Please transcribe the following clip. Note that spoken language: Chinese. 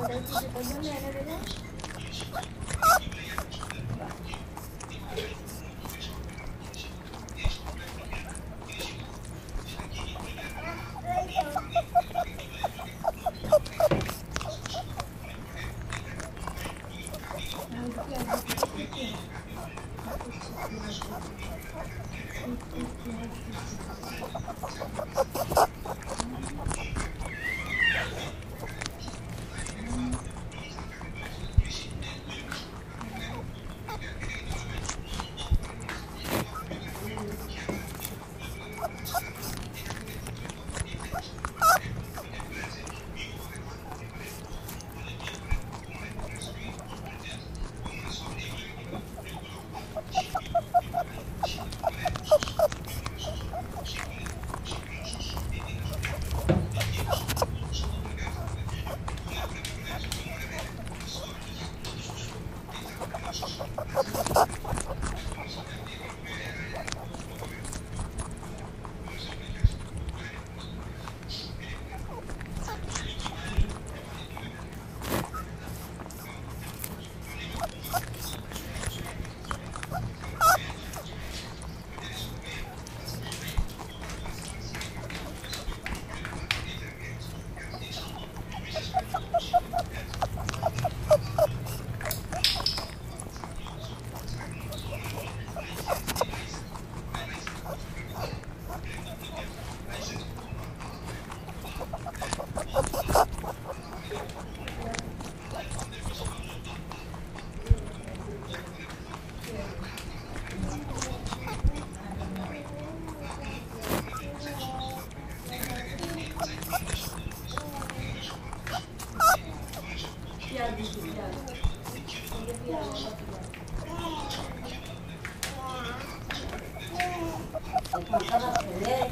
我的技术怎么样？那个。妈害怕黑嘞